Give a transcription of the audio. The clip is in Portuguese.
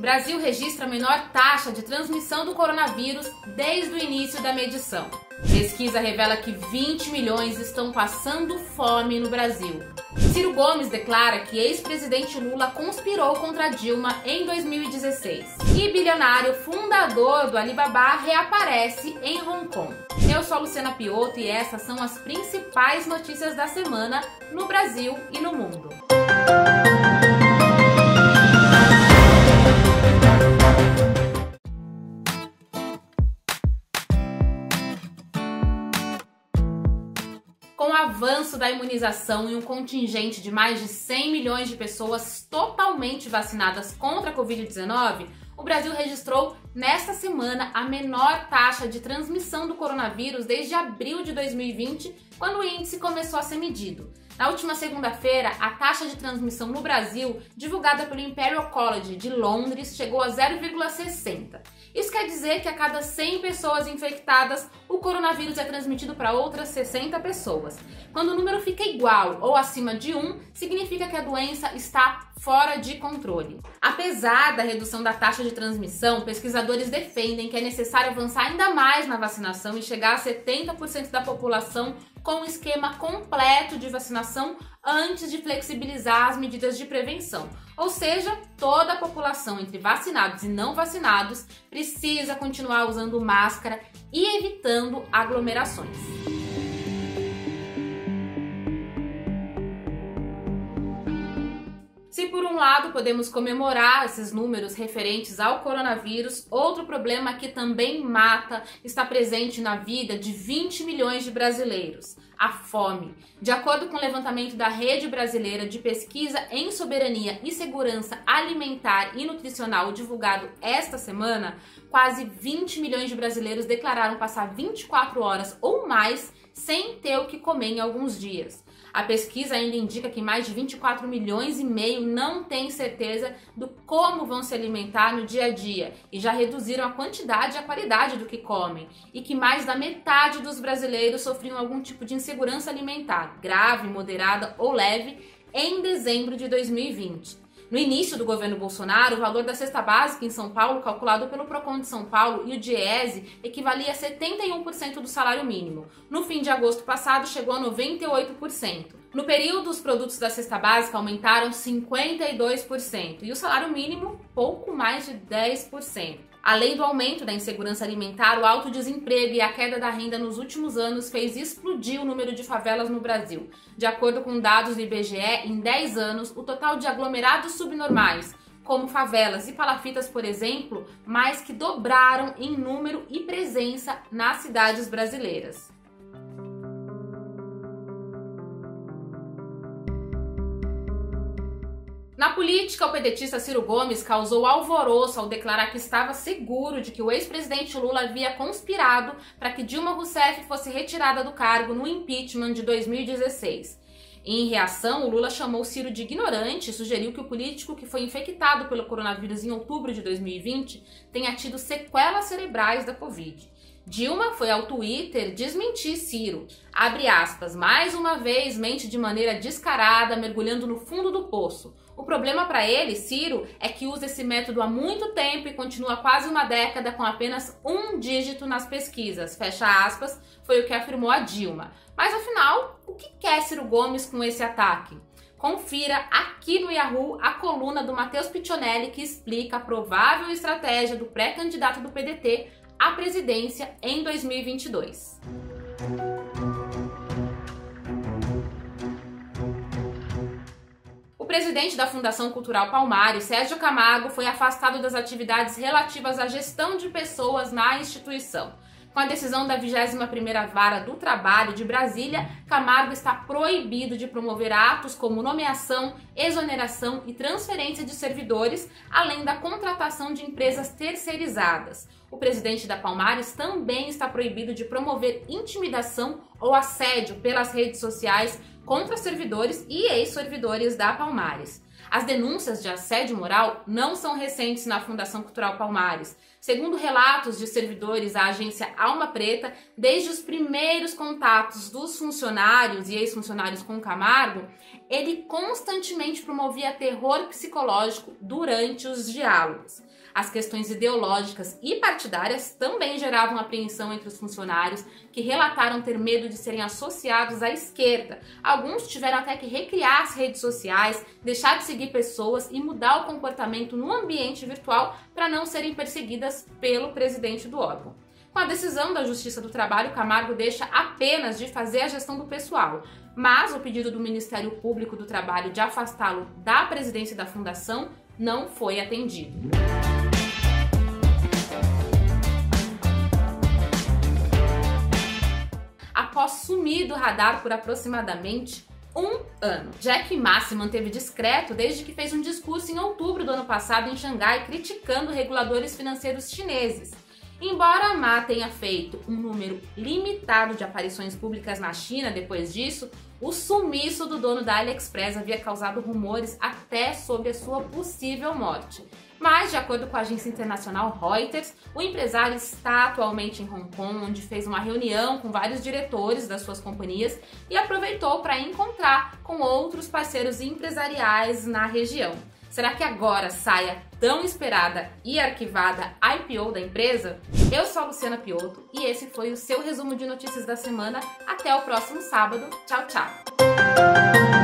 Brasil registra a menor taxa de transmissão do coronavírus desde o início da medição. Pesquisa revela que 20 milhões estão passando fome no Brasil. Ciro Gomes declara que ex-presidente Lula conspirou contra Dilma em 2016. E bilionário fundador do Alibaba reaparece em Hong Kong. Eu sou Luciana Pioto e essas são as principais notícias da semana no Brasil e no mundo. Com o avanço da imunização e um contingente de mais de 100 milhões de pessoas totalmente vacinadas contra a Covid-19, o Brasil registrou nesta semana a menor taxa de transmissão do coronavírus desde abril de 2020, quando o índice começou a ser medido. Na última segunda-feira, a taxa de transmissão no Brasil, divulgada pelo Imperial College de Londres, chegou a 0,60. Isso quer dizer que a cada 100 pessoas infectadas, o coronavírus é transmitido para outras 60 pessoas. Quando o número fica igual ou acima de 1, significa que a doença está fora de controle. Apesar da redução da taxa de transmissão, pesquisadores defendem que é necessário avançar ainda mais na vacinação e chegar a 70% da população com um esquema completo de vacinação antes de flexibilizar as medidas de prevenção. Ou seja, toda a população entre vacinados e não vacinados precisa continuar usando máscara e evitando aglomerações. Por um lado podemos comemorar esses números referentes ao coronavírus, outro problema que também mata está presente na vida de 20 milhões de brasileiros: a fome. De acordo com o levantamento da Rede Brasileira de Pesquisa em Soberania e Segurança Alimentar e Nutricional divulgado esta semana, quase 20 milhões de brasileiros declararam passar 24 horas ou mais sem ter o que comer em alguns dias. A pesquisa ainda indica que mais de 24 milhões e meio não têm certeza do como vão se alimentar no dia a dia e já reduziram a quantidade e a qualidade do que comem, e que mais da metade dos brasileiros sofriam algum tipo de insegurança alimentar, grave, moderada ou leve, em dezembro de 2020. No início do governo Bolsonaro, o valor da cesta básica em São Paulo, calculado pelo Procon de São Paulo e o DIESE, equivalia a 71% do salário mínimo. No fim de agosto passado, chegou a 98%. No período, os produtos da cesta básica aumentaram 52% e o salário mínimo pouco mais de 10%. Além do aumento da insegurança alimentar, o alto desemprego e a queda da renda nos últimos anos fez explodir o número de favelas no Brasil. De acordo com dados do IBGE, em 10 anos, o total de aglomerados subnormais, como favelas e palafitas, por exemplo, mais que dobraram em número e presença nas cidades brasileiras. Na política, o pedetista Ciro Gomes causou alvoroço ao declarar que estava seguro de que o ex-presidente Lula havia conspirado para que Dilma Rousseff fosse retirada do cargo no impeachment de 2016. Em reação, o Lula chamou Ciro de ignorante e sugeriu que o político que foi infectado pelo coronavírus em outubro de 2020 tenha tido sequelas cerebrais da Covid. Dilma foi ao Twitter desmentir Ciro. Abre aspas, mais uma vez mente de maneira descarada, mergulhando no fundo do poço. O problema para ele, Ciro, é que usa esse método há muito tempo e continua quase uma década com apenas um dígito nas pesquisas. Fecha aspas, foi o que afirmou a Dilma. Mas afinal, o que quer Ciro Gomes com esse ataque? Confira aqui no Yahoo a coluna do Matheus Piccionelli que explica a provável estratégia do pré-candidato do PDT à presidência em 2022. O presidente da Fundação Cultural Palmares, Sérgio Camargo, foi afastado das atividades relativas à gestão de pessoas na instituição. Com a decisão da 21ª Vara do Trabalho de Brasília, Camargo está proibido de promover atos como nomeação, exoneração e transferência de servidores, além da contratação de empresas terceirizadas. O presidente da Palmares também está proibido de promover intimidação ou assédio pelas redes sociais contra servidores e ex-servidores da Palmares. As denúncias de assédio moral não são recentes na Fundação Cultural Palmares. Segundo relatos de servidores à agência Alma Preta, desde os primeiros contatos dos funcionários e ex-funcionários com Camargo, ele constantemente promovia terror psicológico durante os diálogos. As questões ideológicas e partidárias também geravam apreensão entre os funcionários, que relataram ter medo de serem associados à esquerda. Alguns tiveram até que recriar as redes sociais, deixar de seguir pessoas e mudar o comportamento no ambiente virtual para não serem perseguidas pelo presidente do órgão. Com a decisão da Justiça do Trabalho, Camargo deixa apenas de fazer a gestão do pessoal, mas o pedido do Ministério Público do Trabalho de afastá-lo da presidência da fundação não foi atendido. Após sumir do radar por aproximadamente um ano. Jack Ma se manteve discreto desde que fez um discurso em outubro do ano passado em Xangai criticando reguladores financeiros chineses. Embora Ma tenha feito um número limitado de aparições públicas na China depois disso, o sumiço do dono da AliExpress havia causado rumores até sobre a sua possível morte. Mas, de acordo com a agência internacional Reuters, o empresário está atualmente em Hong Kong, onde fez uma reunião com vários diretores das suas companhias e aproveitou para encontrar com outros parceiros empresariais na região. Será que agora sai a tão esperada e arquivada IPO da empresa? Eu sou a Luciana Piotto e esse foi o seu resumo de notícias da semana. Até o próximo sábado. Tchau, tchau!